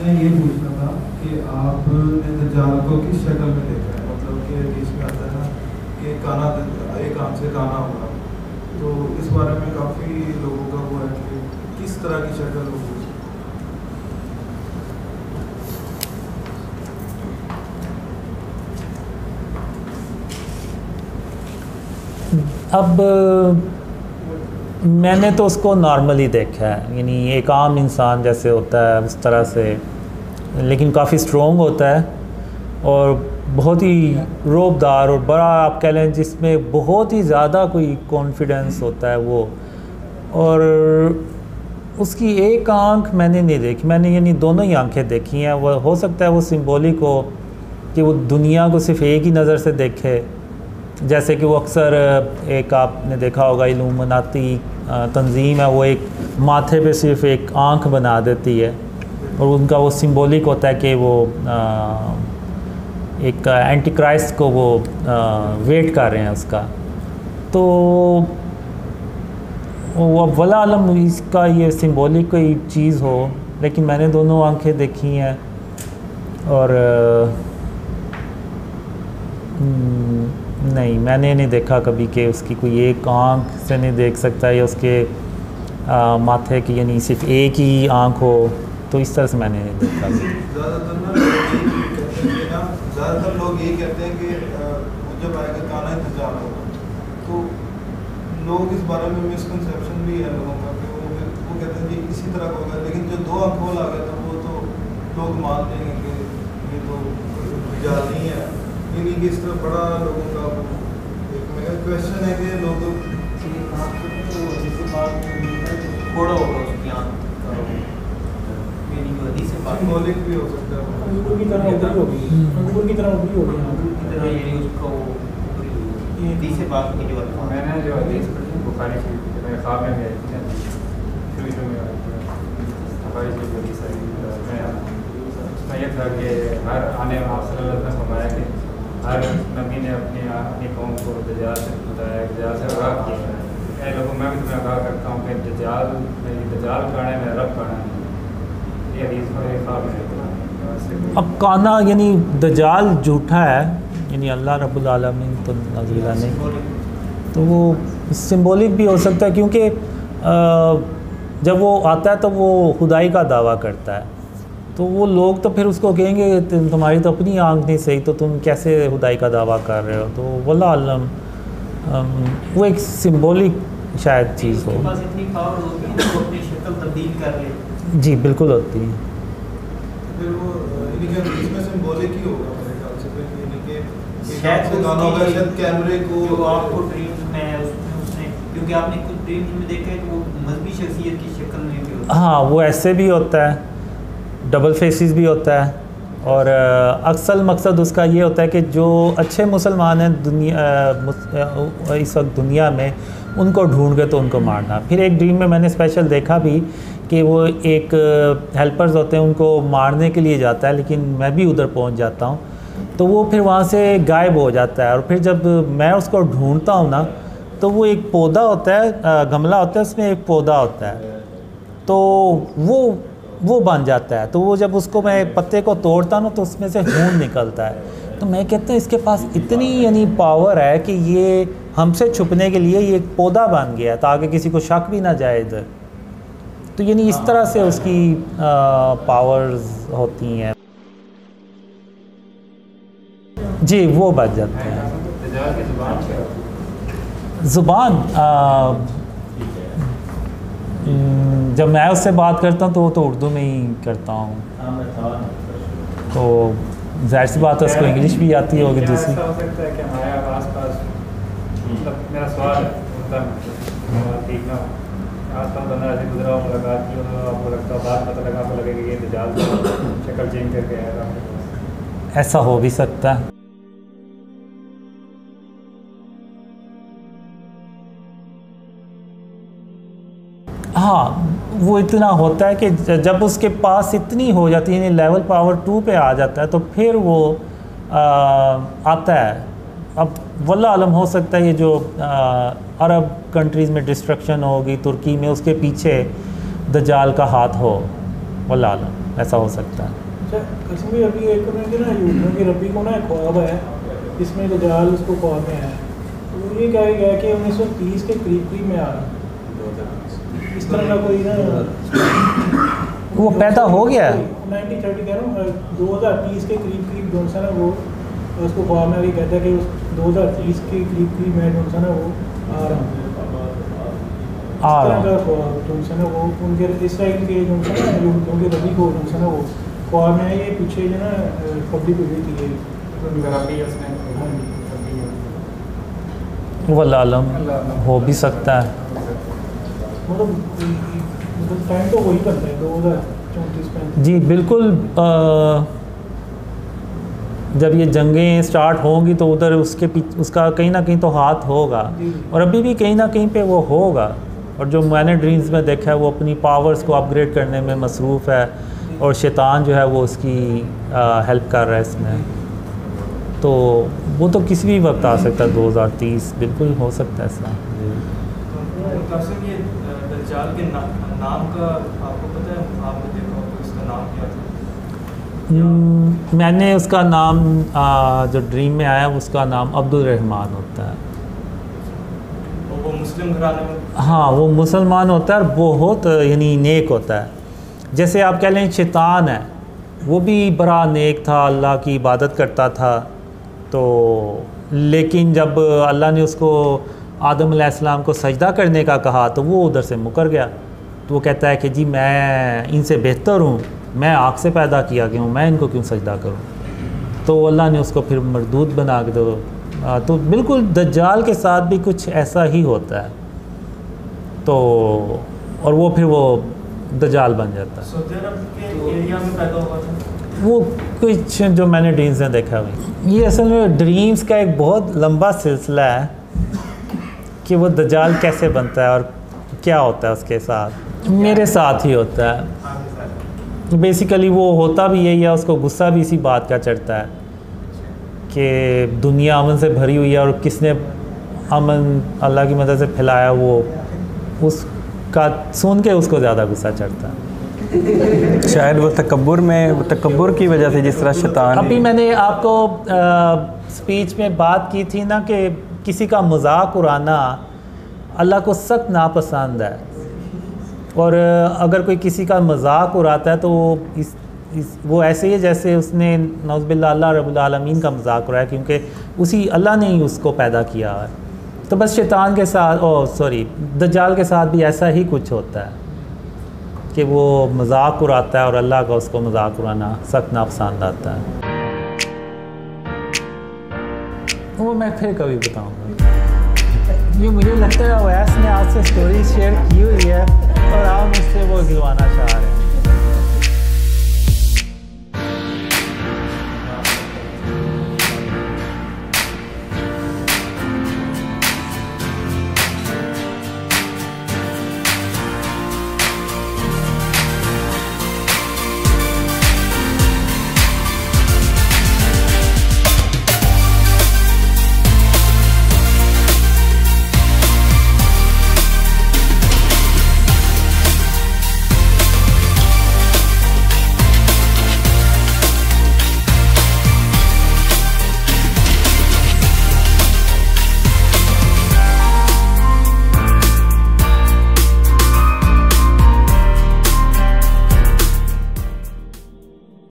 मैं ये पूछना था कि आपने दज्जाल को किस शक्ल में देखा है? मतलब कि हदीस में आता है कि काना एक आँख से काना होगा तो इस बारे में काफ़ी लोगों का वो है कि किस तरह की शक्ल होगी अब मैंने तो उसको नॉर्मली देखा है। यानी एक आम इंसान जैसे होता है, उस तरह से। लेकिन काफ़ी स्ट्रोंग होता है और बहुत ही रोबदार और बड़ा, आप कह लें, जिसमें बहुत ही ज़्यादा कोई कॉन्फिडेंस होता है वो। और उसकी एक आँख मैंने नहीं देखी। मैंने यानी दोनों ही आँखें देखी हैं। वो हो सकता है वो सिंबॉलिक हो कि वो दुनिया को सिर्फ़ एक ही नज़र से देखे। जैसे कि वो अक्सर एक आपने देखा होगा इलूमनाती तंजीम है वो एक माथे पे सिर्फ़ एक आँख बना देती है और उनका वो सिंबॉलिक होता है कि वो आ, एक एंटी क्राइस्ट को वो आ, वेट कर रहे हैं उसका। तो वो वला आलम इसका ये सिंबॉलिक कोई चीज़ हो लेकिन मैंने दोनों आँखें देखी हैं और हम्म, नहीं मैंने नहीं देखा कभी कि उसकी कोई एक आँख से नहीं देख सकता या उसके आ, माथे की यानी सिर्फ़ एक ही आँख हो तो इस तरह से मैंने नहीं देखा। ज़्यादातर लोग यही कहते हैं कि जब आएगा होगा तो लोग इस बारे में मिसकंसेप्शन भी है लोगों का कि वो वो कहते हैं कि इसी तरह होगा लेकिन जो दो आँख वाला आ गया था वो तो लोग मान लेंगे कि ये तो इंतज़ार नहीं है। यानी कि इस तरह बड़ा लोगों का एक मेरा क्वेश्चन है कि लोग थोड़ा होगा उसकी आँख का यानी कि हदीस से पाक सिंबॉलिक भी हो सकता है। अंगूर की तरह होगी। अंगूर की तरह होगी हाँ। की तरह यानी उसका वो ये से पाक की जो हैं। मैंने जो हदीस पढ़ी थी बुखारी शरीफ की मेरे ख्वाब में भी शुरू शुरू में बुखारी शरीफ की हदीस आई थी, उसमें उसमें यह था कि हर आने आप सल्लल्लाहु अलैहि वसल्लम फरमाया कि हर नबी ने अपनी अपनी कौम को दजाल से बताया, दजाल से आगाह किया है। लोगों मैं भी तुम्हें आगाह करता हूँ कि दजाल दजाल का है रब का है। ये हदीस ख्वाब आई थी। वैसे कोई- अब काना, यानी दजाल झूठा है, यानी अल्लाह रब्बुल आलमीन तो नज़ीला नहीं। तो वो सिंबॉलिक भी हो सकता है, क्योंकि जब वो आता है तो वो खुदाई का दावा करता है। तो वो लोग तो फिर उसको कहेंगे तुम्हारी तो अपनी आँख नहीं सही तो तुम कैसे खुदाई का दावा कर रहे हो? तो वल्ला आलम वो एक सिंबॉलिक शायद चीज़ हो। पास इतनी पावर होगी कि वो अपनी शक्ल तब्दील कर ले जी बिल्कुल होती है। सिंबॉलिक ही क्योंकि आपने कुछ ड्रीम्स में देखा कि वो मजहबी शख्सियत की शक्ल में भी होता हाँ वो ऐसे भी होता है। डबल फेसिस भी होता है और अक्सर मकसद उसका ये होता है कि जो अच्छे मुसलमान हैं दुनिया इस वक्त दुनिया में, उनको ढूंढ के तो उनको मारना। फिर एक ड्रीम में मैंने स्पेशल देखा भी कि वो एक हेल्पर्स होते हैं, उनको मारने के लिए जाता है, लेकिन मैं भी उधर पहुँच जाता हूँ। तो वो फिर वहाँ से गायब हो जाता है और फिर जब मैं उसको ढूंढता हूँ ना तो वो एक पौधा होता है गमला होता है, उसमें एक पौधा होता है। तो वो वो बन जाता है। तो वो जब उसको मैं पत्ते को तोड़ता हूँ ना तो उसमें से खून निकलता है। तो मैं कहता हूँ इसके पास इतनी यानी पावर है कि ये हमसे छुपने के लिए ये एक पौधा बन गया है ताकि किसी को शक भी ना जाए इधर। तो यानी इस तरह से उसकी पावर्स होती हैं। जी वो बच जाते हैं। ज़ुबान है? जब मैं उससे बात करता हूँ तो वो तो उर्दू में ही करता हूँ। तो ज़ाहिर सी बात है उसको इंग्लिश भी आती होगी दूसरी। ऐसा है मतलब मेरा सवाल है मतलब ठीक ना आस पास बंदा ऐसे गुजरा हो मुलाकात की हो आपको लगता है बात पता लगा आपको लगेगा ये दजाल शक्ल चेंज करके आएगा आपके ऐसा हो भी सकता है। हाँ वो इतना होता है कि जब उसके पास इतनी हो जाती है यानी लेवल पावर टू पे आ जाता है तो फिर वो आ, आता है। अब वल्ला आलम हो सकता है ये जो आ, अरब कंट्रीज़ में डिस्ट्रक्शन होगी तुर्की में उसके पीछे दजाल का हाथ हो वल्ला आलम ऐसा हो सकता है। अच्छा कसम भी अभी एक ना की रबी को ना एक ख्वाब है जिसमें दजाल उसको ख्वाब में है। तो ये कहा गया कि उन्नीस सौ तीस के करीब करीब में आ रहा है। इस तरह का कोई ना वो पैदा हो गया? है नाइनटीन थर्टी कह रहा हूँ दो हज़ार तीस के करीब करीब जो सा ना वो उसको ख्वाब में भी कहता है कि दो हज़ार तीस के करीब करीब में जो सा ना वो आ रहा हूँ। आ रहा हूँ वो उनके इसराइल के जो सा उनके रबी को जो सा वो ख्वाब में ये पीछे जो ना पब्लिक हुई थी ये। रबी उसने हाँ। जी। वल्लाह आलम हो भी सकता है। मतलब मतलब टाइम तो वही बनता है दो हज़ार चौंतीस जी बिल्कुल अ, जब ये जंगें स्टार्ट होंगी तो उधर उसके पीछ उसका कहीं ना कहीं तो हाथ होगा। और अभी भी कहीं ना कहीं पे वो होगा। और जो मैंने ड्रीम्स में देखा है वो अपनी पावर्स को अपग्रेड करने में मसरूफ़ है और शैतान जो है वो उसकी हेल्प कर रहा है इसमें। तो वो तो किसी भी वक्त आ सकता है 2030 बिल्कुल हो सकता है ऐसा कासिम ये अ, दज्जाल के ना, नाम का आपको पता है? आपने देखा हो तो इसका नाम क्या था। हम्म, मैंने उसका नाम आ, जो ड्रीम में आया उसका नाम अब्दुल रहमान होता है। वो मुस्लिम घराने में हाँ वो मुसलमान होता है और बहुत यानी नेक होता है। जैसे आप कह लें शैतान है। वो भी बड़ा नेक था अल्लाह की इबादत करता था। तो लेकिन जब अल्लाह ने उसको आदम को सजदा करने का कहा तो वो उधर से मुकर गया। तो वो कहता है कि जी मैं इनसे बेहतर हूँ मैं आग से पैदा किया गया हूँ मैं इनको क्यों सजदा करूँ? तो अल्लाह ने उसको फिर मरदूद बना के दो। तो बिल्कुल दज्जाल के साथ भी कुछ ऐसा ही होता है। तो और वो फिर वो दजाल बन जाता है। वो कुछ जो मैंने ड्रीम्स में देखा हुई ये असल में ड्रीम्स का एक बहुत लंबा सिलसिला है। कि वो दजाल कैसे बनता है और क्या होता है उसके साथ? मेरे साथ ही होता है। बेसिकली वो होता भी यही है उसको गुस्सा भी इसी बात का चढ़ता है कि दुनिया अमन से भरी हुई है और किसने अमन अल्लाह की मदद से फैलाया वो उसका सुन के उसको ज़्यादा गुस्सा चढ़ता है। शायद वो तकबर में वो तकब्बुर की वजह से जिस तरह शैतान अभी मैंने आपको आ, स्पीच में बात की थी ना कि किसी का मज़ाक उड़ाना अल्लाह को सख्त नापसंद है। और अगर कोई किसी का मज़ाक उड़ाता है तो इस, इस वो ऐसे ही जैसे उसने नौजबिल्ला रब्बुल का मज़ाक उड़ाया क्योंकि उसी अल्लाह ने ही उसको पैदा किया है। तो बस शैतान के साथ ओ सॉरी दज्जाल के साथ भी ऐसा ही कुछ होता है कि वो मज़ाक उड़ाता है और अल्लाह का उसको मज़ाक उड़ाना सख्त नापसंद आता है। वो मैं फिर कभी बताऊँगा। ये मुझे लगता है अवैस ने आज से स्टोरी शेयर की हुई है।